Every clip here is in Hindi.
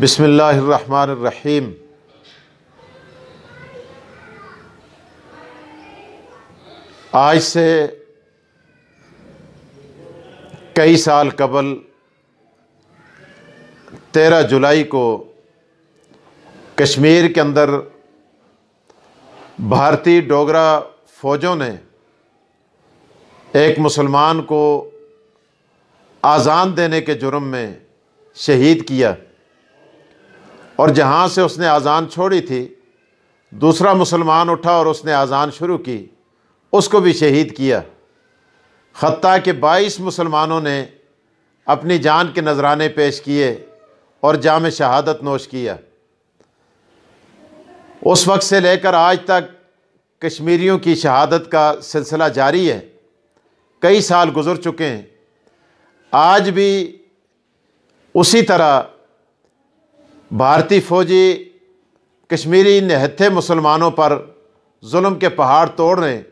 बिसमीम आज से कई साल कबल तेरह जुलाई को कश्मीर के अंदर भारतीय डोगरा फ़ौजों ने एक मुसलमान को आज़ान देने के जुर्म में शहीद किया। और जहाँ से उसने अज़ान छोड़ी थी, दूसरा मुसलमान उठा और उसने अज़ान शुरू की, उसको भी शहीद किया। ख़त्ता के बाईस मुसलमानों ने अपनी जान के नजराने पेश किए और जाम शहादत नोश किया। उस वक्त से लेकर आज तक कश्मीरियों की शहादत का सिलसिला जारी है। कई साल गुज़र चुके हैं। आज भी उसी तरह भारतीय फ़ौजी कश्मीरी निहत्थे मुसलमानों पर जुल्म के पहाड़ तोड़ रहे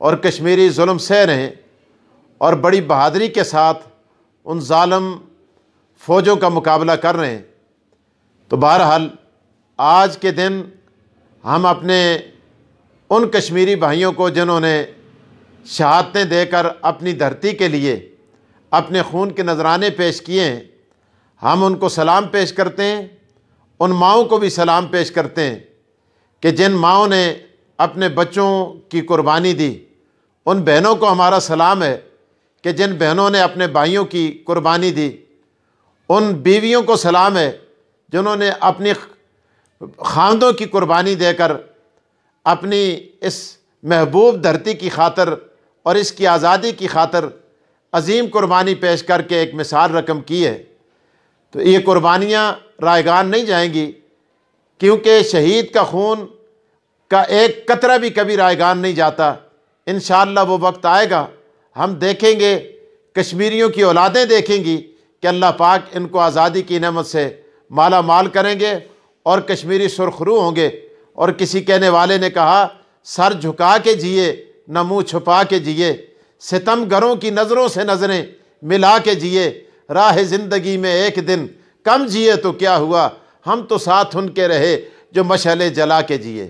और कश्मीरी जुल्म सह रहे और बड़ी बहादरी के साथ उन ालम फ़ौजों का मुकाबला कर रहे हैं। तो बहरहाल, आज के दिन हम अपने उन कश्मीरी भाइयों को जिन्होंने शहादतें देकर अपनी धरती के लिए अपने खून के नजराने पेश किए हैं हम उनको सलाम पेश करते हैं, उन माओं को भी सलाम पेश करते हैं कि जिन माओं ने अपने बच्चों की कुर्बानी दी, उन बहनों को हमारा सलाम है कि जिन बहनों ने अपने भाइयों की कुर्बानी दी, उन बीवियों को सलाम है जिन्होंने अपनी खानदों की कुर्बानी देकर अपनी इस महबूब धरती की खातर और इसकी आज़ादी की खातर अजीम कुर्बानी पेश करके एक मिसाल रकम की है। तो ये कुर्बानियाँ रायगान नहीं जाएँगी, क्योंकि शहीद का खून का एक कतरा भी कभी रायगान नहीं जाता। इन वो वक्त आएगा, हम देखेंगे, कश्मीरियों की औलादें देखेंगी कि अल्लाह पाक इनको आज़ादी की नमत से माला माल करेंगे और कश्मीरी सुरखरू होंगे। और किसी कहने वाले ने कहा, सर झुका के जिए, न मुँह छुपा के जिए, सितम घरों की नज़रों से नज़रें मिला के जिए राह ज़िंदगी में एक दिन कम जिए तो क्या हुआ? हम तो साथ उनके रहे जो मशले जला के जिए।